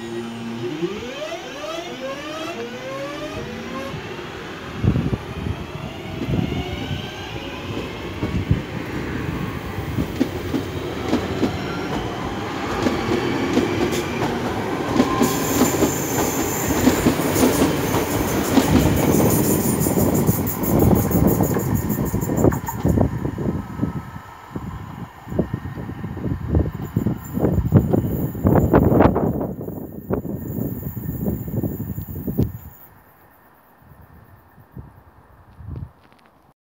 Yeah.